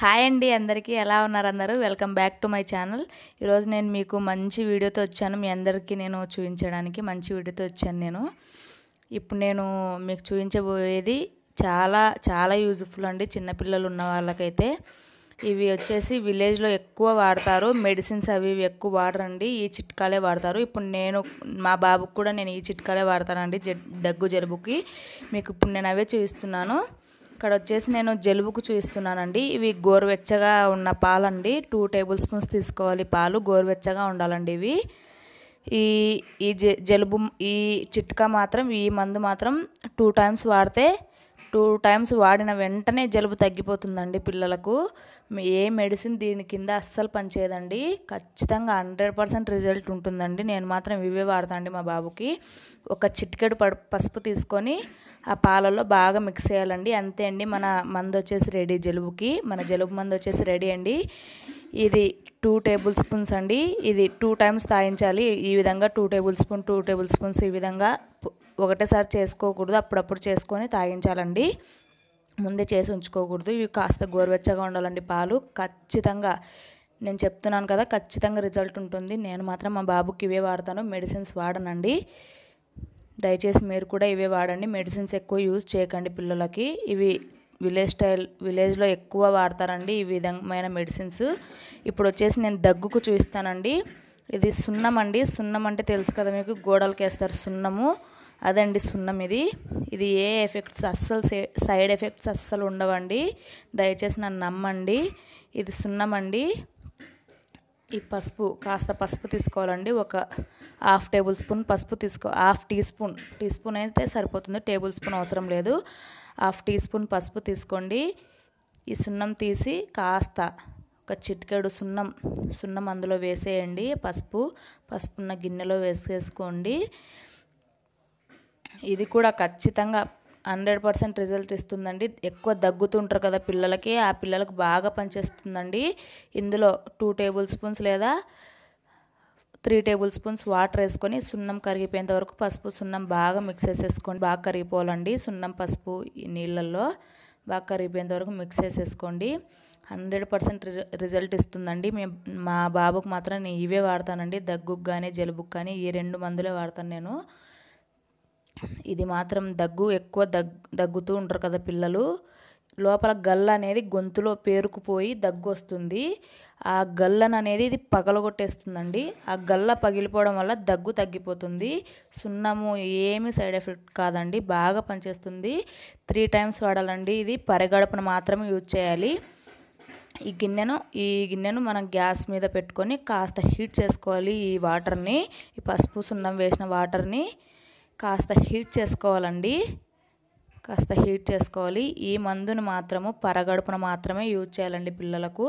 Hi అండి అందరికీ ఎలా ఉన్నారు అందరూ? Welcome back to my channel. ఈరోజు నేను మీకు మంచి వీడియోతో వచ్చాను. మీ అందరికీ నేను చూపించడానికి మంచి వీడియోతో వచ్చాను నేను. ఇప్పుడు నేను మీకు చూపించబోయేది చాలా చాలా యూజ్ఫుల్ అండి. చిన్నపిల్లలు ఉన్న వాళ్ళకైతే. ఇవి వచ్చేసి విలేజ్లో ఎక్కువ వాడతారు. మెడిసిన్స్ అవి ఇవి ఎక్కువ వాడరండి. ఈ చిట్కాలే వాడతారు. ఇప్పుడు నేను మా బాబుకు కూడా నేను ఈ చిట్కాలే వాడతానండి జ- దగ్గు జలుబుకి. మీకు ఇప్పుడు నేను అవే చూపిస్తున్నాను. ఇక్కడ వచ్చేసి నేను జలుబుకు చూపిస్తున్నానండి ఇవి గోరువెచ్చగా ఉన్న పాలండి. టూ టేబుల్ స్పూన్స్ తీసుకోవాలి పాలు. గోరువెచ్చగా ఉండాలండి ఇవి. ఈ ఈ జ జలుబు ఈ చిట్కా మాత్రం ఈ మందు మాత్రం టూ టైమ్స్ వాడితే టూ టైమ్స్ వాడిన వెంటనే జలుబు తగ్గిపోతుందండి పిల్లలకు. ఏ మెడిసిన్ దీని కింద అస్సలు పనిచేయదండి. ఖచ్చితంగా హండ్రెడ్ పర్సెంట్ రిజల్ట్ ఉంటుందండి. నేను మాత్రం ఇవే వాడతాండి మా బాబుకి. ఒక చిటికెడు పడు పసుపు తీసుకొని ఆ పాలలో బాగా మిక్స్ చేయాలండి. అంతే అండి. మన మందు వచ్చేసి రెడీ జలుబుకి. మన జలుబు మందు వచ్చేసి రెడీ అండి. ఇది టూ టేబుల్ స్పూన్స్ అండి. ఇది టూ టైమ్స్ తాగించాలి. ఈ విధంగా two tablespoon two tablespoons ఈ విధంగా ఒకటేసారి చేసుకోకూడదు. అప్పుడప్పుడు చేసుకొని తాగించాలండి. ముందే చేసి ఉంచుకోకూడదు. ఇవి కాస్త గోరువెచ్చగా ఉండాలండి పాలు. ఖచ్చితంగా నేను చెప్తున్నాను కదా ఖచ్చితంగా రిజల్ట్ ఉంటుంది. నేను మాత్రం మా బాబుకి ఇవే వాడతాను. మెడిసిన్స్ వాడనండి. దయచేసి మీరు కూడా ఇవే వాడండి. మెడిసిన్స్ ఎక్కువ యూజ్ చేయకండి పిల్లలకి. ఇవి విలేజ్ స్టైల్ విలేజ్లో ఎక్కువ వాడతారండి ఈ విధమైన మెడిసిన్స్. ఇప్పుడు వచ్చేసి నేను దగ్గుకు చూపిస్తానండి. ఇది సున్నం అండి. సున్నం అంటే తెలుసు కదా మీకు గోడలకి వేస్తారు సున్నము. అదండి సున్నం ఇది. ఇది ఏ ఎఫెక్ట్స్ అస్సలు సైడ్ ఎఫెక్ట్స్ అస్సలు ఉండవండి. దయచేసి నన్ను నమ్మండి. ఇది సున్నం అండి. ఈ పసుపు కాస్త పసుపు తీసుకోవాలండి. ఒక హాఫ్ టేబుల్ స్పూన్ పసుపు తీసుకో half teaspoon teaspoon అయితే సరిపోతుంది. టేబుల్ స్పూన్ అవసరం లేదు. హాఫ్ టీ స్పూన్ పసుపు తీసుకోండి. ఈ సున్నం తీసి కాస్త ఒక చిటికెడు సున్నం సున్నం అందులో వేసేయండి పసుపు. పసుపున్న గిన్నెలో వేసేసుకోండి. ఇది కూడా ఖచ్చితంగా హండ్రెడ్ పర్సెంట్ రిజల్ట్ ఇస్తుందండి. ఎక్కువ దగ్గుతుంటారు కదా పిల్లలకి ఆ పిల్లలకు బాగా పనిచేస్తుందండి. ఇందులో టూ టేబుల్ స్పూన్స్ లేదా త్రీ టేబుల్ స్పూన్స్ వాటర్ వేసుకొని సున్నం కరిగిపోయేంత వరకు పసుపు సున్నం బాగా మిక్స్ చేసేసుకోండి. బాగా కరిగిపోవాలండి సున్నం పసుపు నీళ్ళల్లో బాగా కరిగిపోయేంత వరకు మిక్స్ చేసేసుకోండి. హండ్రెడ్ పర్సెంట్ రిజల్ట్ ఇస్తుందండి. మేము మా బాబుకు మాత్రం నేను ఇవే వాడతానండి. దగ్గుకు కానీ జలుబుకు కానీ ఈ రెండు మందులే వాడతాను నేను. ఇది మాత్రం దగ్గు ఎక్కువ దగ్ దగ్గుతూ ఉంటారు కదా పిల్లలు. లోపల గల్ల అనేది గొంతులో పేరుకుపోయి దగ్గు వస్తుంది. ఆ గల్లను అనేది ఇది పగలగొట్టేస్తుందండి. ఆ గల్ల పగిలిపోవడం వల్ల దగ్గు తగ్గిపోతుంది. సున్నము ఏమి సైడ్ ఎఫెక్ట్ కాదండి. బాగా పనిచేస్తుంది. త్రీ టైమ్స్ వాడాలండి. ఇది పరిగడపను మాత్రమే యూజ్ చేయాలి. ఈ గిన్నెను ఈ గిన్నెను మనం గ్యాస్ మీద పెట్టుకొని కాస్త హీట్ చేసుకోవాలి ఈ వాటర్ని. ఈ పసుపు సున్నం వేసిన వాటర్ని. కాస్త హీట్ చేసుకోవాలండి. కాస్త హీట్ చేసుకోవాలి. ఈ మందును మాత్రము పరగడుపున మాత్రమే యూజ్ చేయాలండి పిల్లలకు.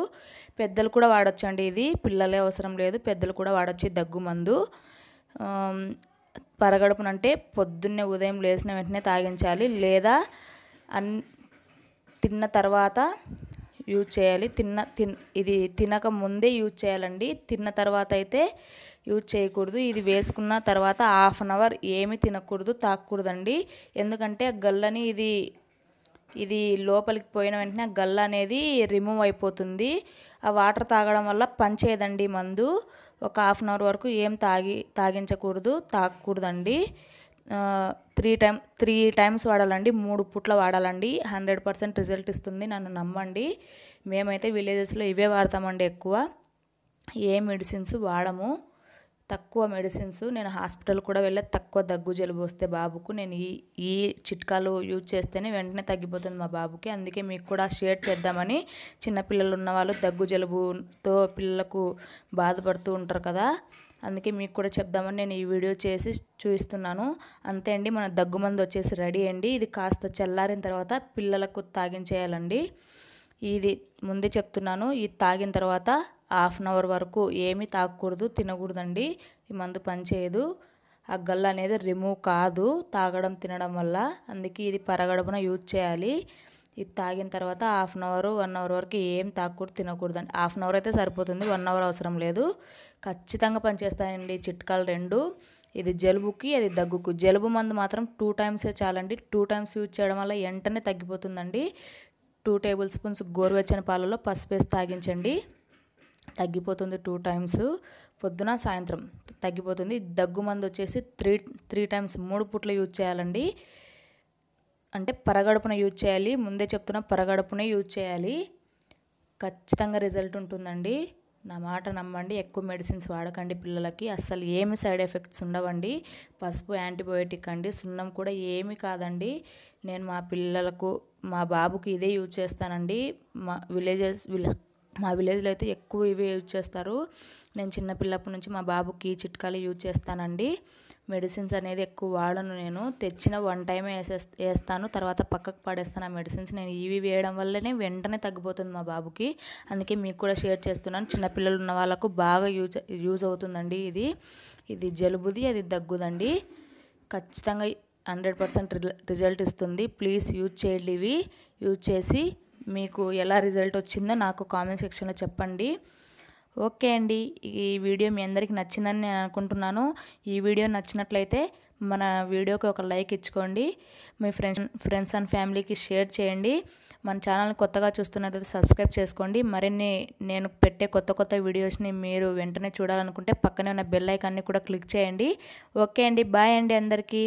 పెద్దలు కూడా వాడొచ్చండి ఇది. పిల్లలే అవసరం లేదు. పెద్దలు కూడా వాడొచ్చు దగ్గు మందు. పరగడుపున అంటే పొద్దున్నే ఉదయం లేచిన వెంటనే తాగించాలి. లేదా అన్ తిన్న తర్వాత యూజ్ చేయాలి. తిన్న తిన్ ఇది తినక ముందే యూజ్ చేయాలండి. తిన్న తర్వాత అయితే యూజ్ చేయకూడదు. ఇది వేసుకున్న తర్వాత హాఫ్ అన్ అవర్ ఏమి తినకూడదు తాకూడదండి. ఎందుకంటే గల్లని ఇది ఇది లోపలికి పోయిన వెంటనే ఆ గల్ల అనేది రిమూవ్ అయిపోతుంది. ఆ వాటర్ తాగడం వల్ల పంచేదండి మందు. ఒక హాఫ్ అన్ అవర్ వరకు ఏం తాగి తాగించకూడదు తాగకూడదండి త్రీ టైమ్ త్రీ టైమ్స్ వాడాలండి మూడు పూట్ల వాడాలండి. హండ్రెడ్ పర్సెంట్ రిజల్ట్ ఇస్తుంది నన్ను నమ్మండి. మేమైతే విలేజెస్లో ఇవే వాడతామండి ఎక్కువ. ఏ మెడిసిన్స్ వాడము. తక్కువ మెడిసిన్స్. నేను హాస్పిటల్ కూడా వెళ్ళి. తక్కువ దగ్గు జలుబు వస్తే బాబుకు. నేను ఈ ఈ చిట్కాలు యూజ్ చేస్తేనే వెంటనే తగ్గిపోతుంది మా బాబుకి. అందుకే మీకు కూడా షేర్ చేద్దామని చిన్నపిల్లలు ఉన్న వాళ్ళు దగ్గు జలుబుతో పిల్లలకు బాధపడుతూ ఉంటారు కదా. అందుకే మీకు కూడా చెప్దామని నేను ఈ వీడియో చేసి చూపిస్తున్నాను. అంతే అండి. మన దగ్గు మందు వచ్చేసి రెడీ అండి. ఇది కాస్త చల్లారిన తర్వాత పిల్లలకు తాగించేయాలండి. ఇది ముందే చెప్తున్నాను. ఇది తాగిన తర్వాత హాఫ్ అన్ అవర్ వరకు ఏమీ తాగకూడదు తినకూడదండి. ఈ మందు పనిచేయదు. ఆ గల్ల అనేది రిమూవ్ కాదు తాగడం తినడం వల్ల. అందుకే ఇది పరగడపున యూజ్ చేయాలి. ఇది తాగిన తర్వాత half an hour one hour వరకు ఏం తాగకూడదు తినకూడదండి. హాఫ్ అన్ అవర్ అయితే సరిపోతుంది వన్ అవర్ అవసరం లేదు. ఖచ్చితంగా పనిచేస్తాయండి చిట్కాలు రెండు. ఇది జలుబుకి అది దగ్గుకు. జలుబు మందు మాత్రం టూ టైమ్సే చాలండి. టూ టైమ్స్ యూజ్ చేయడం వల్ల వెంటనే తగ్గిపోతుందండి. టూ టేబుల్ స్పూన్స్ గోరువెచ్చని పాలలో పసుపు వేసి తాగించండి. తగ్గిపోతుంది టూ టైమ్స్. పొద్దున సాయంత్రం తగ్గిపోతుంది. దగ్గు మందు వచ్చేసి త్రీ త్రీ టైమ్స్ మూడు పూట్లు యూజ్ చేయాలండి. అంటే పరగడుపున యూజ్ చేయాలి. ముందే చెప్తున్న పరగడుపునే యూజ్ చేయాలి. ఖచ్చితంగా రిజల్ట్ ఉంటుందండి. నా మాట నమ్మండి. ఎక్కువ మెడిసిన్స్ వాడకండి పిల్లలకి. అస్సలు ఏమి సైడ్ ఎఫెక్ట్స్ ఉండవండి. పసుపు యాంటీబయోటిక్ అండి. సున్నం కూడా ఏమి కాదండి. నేను మా పిల్లలకు మా బాబుకి ఇదే యూజ్ చేస్తానండి. మా విలేజెస్ విలే మా విలేజ్లో అయితే ఎక్కువ ఇవే యూజ్ చేస్తారు. నేను చిన్నపిల్లప్పటి నుంచి మా బాబుకి ఈ చిట్కాలు యూజ్ చేస్తానండి. మెడిసిన్స్ అనేది ఎక్కువ వాడను నేను. తెచ్చిన వన్ టైమే వేసే వేస్తాను. తర్వాత పక్కకు పడేస్తాను. ఆ మెడిసిన్స్ నేను ఇవి వేయడం వల్లనే వెంటనే తగ్గిపోతుంది మా బాబుకి. అందుకే మీకు కూడా షేర్ చేస్తున్నాను. చిన్నపిల్లలు ఉన్న వాళ్ళకు బాగా యూజ్ యూజ్ అవుతుందండి ఇది. ఇది జలుబుది అది దగ్గుదండి. ఖచ్చితంగా హండ్రెడ్ పర్సెంట్ రిజల్ట్ ఇస్తుంది. ప్లీజ్ యూజ్ చేయండి ఇవి. యూజ్ చేసి మీకు ఎలా రిజల్ట్ వచ్చిందో నాకు కామెంట్ సెక్షన్లో చెప్పండి. ఓకే అండి. ఈ వీడియో మీ అందరికీ నచ్చిందని నేను అనుకుంటున్నాను. ఈ వీడియో నచ్చినట్లయితే మన వీడియోకి ఒక లైక్ ఇచ్చుకోండి. మీ ఫ్రెండ్స్ ఫ్రెండ్స్ అండ్ ఫ్యామిలీకి షేర్ చేయండి. మన ఛానల్ని కొత్తగా చూస్తున్నట్లయితే సబ్స్క్రైబ్ చేసుకోండి. మరిన్ని నేను పెట్టే కొత్త కొత్త వీడియోస్ని మీరు వెంటనే చూడాలనుకుంటే పక్కనే ఉన్న బెల్ ఐకాన్ని కూడా క్లిక్ చేయండి. ఓకే అండి. బాయ్ అండి అందరికీ.